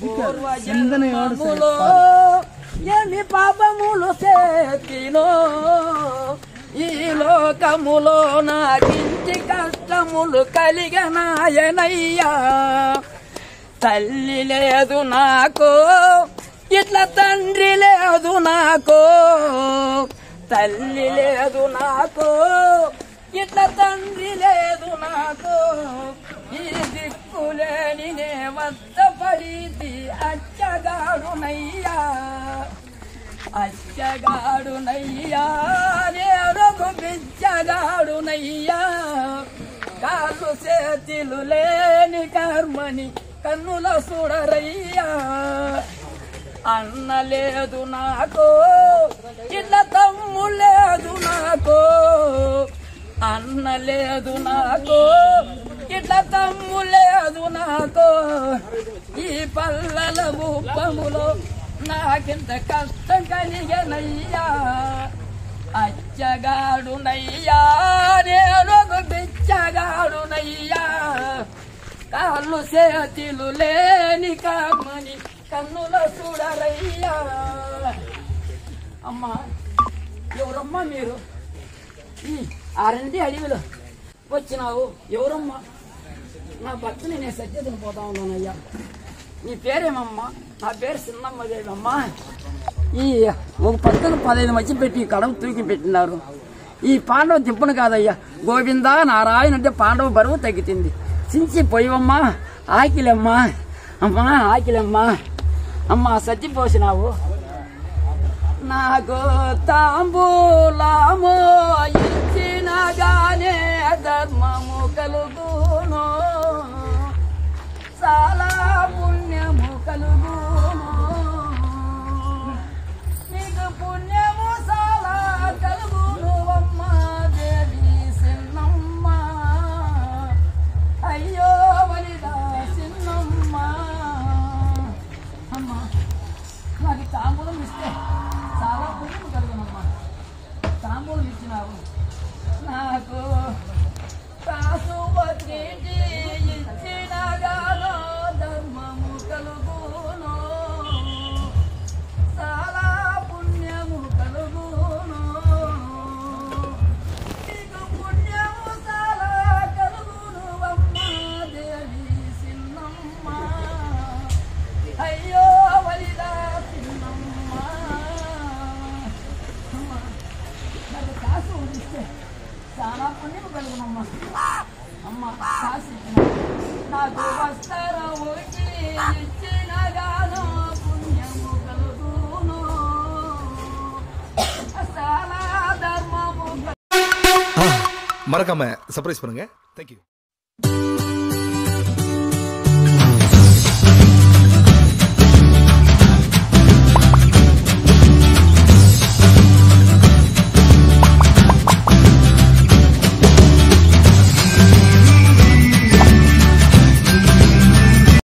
పూర్వజన్మములో ఎన్ని పాపములు చేతినో? ఈ లోకములో నాకించి కష్టములు కలిగనాయనయ్యా తల్లి లేదు నాకు ఇట్లా తండ్రి లేదు నాకు. తల్లి లేదు నాకు ఇట్లా తండ్రి లేదు నాకు. ఈ దిక్కులేని నే వద్ద పడితి అచ్చగాడునయ్యా. అచ్చగాడునయ్యా నేను బిచ్చగాడునయ్యా. కాళ్ళు చేతిలు లేని కర్మని కన్నుల చూడరయ్యా. అన్న లేదు నాకు చిన్న తమ్ము లేదు నాకు. అన్న లేదు నాకు ఇట్లా తమ్ములేదు నాకు. ఈ పల్లల ముప్పములో నాకింత కష్టం కలిగనయ్యా. అచ్చగాడునయ్యా నేను ఒక బిచ్చగాడునయ్యా. కాళ్ళు చేతిలు లేని కామని కన్నుల చూడరయ్యా. అమ్మా ఎవరమ్మా మీరు? ఈ ఆరంటి అడవిలో వచ్చినావు. ఎవరమ్మా? నా భర్తని నేను సత్యతను పోతా ఉన్నానయ్యా. నీ పేరేమమ్మా? నా పేరు చిన్నమ్మ దేవమ్మా ఈ ఒక పక్కన పదహైదు మధ్య పెట్టి కడవ తూకి పెట్టినారు. ఈ పాండవ తిప్పను కాదయ్యా. గోవింద నారాయణ అంటే పాండవ బరువు తగ్గుతుంది. చించి పోయివమ్మా ఆకిలమ్మా. అమ్మా ఆకిలమ్మా. అమ్మా సత్యపోసినావు. నాకు తాంబూలా కలుగునమ్మా అమ్మ కాసు ఇచ్చిన నాకు వస్త్రం ఒకటి ఇచ్చిన గాను పుణ్యము కలుగును చాలా ధర్మము மறக்காம சர்ப்ரைஸ் பண்ணுங்க தேங்க்யூ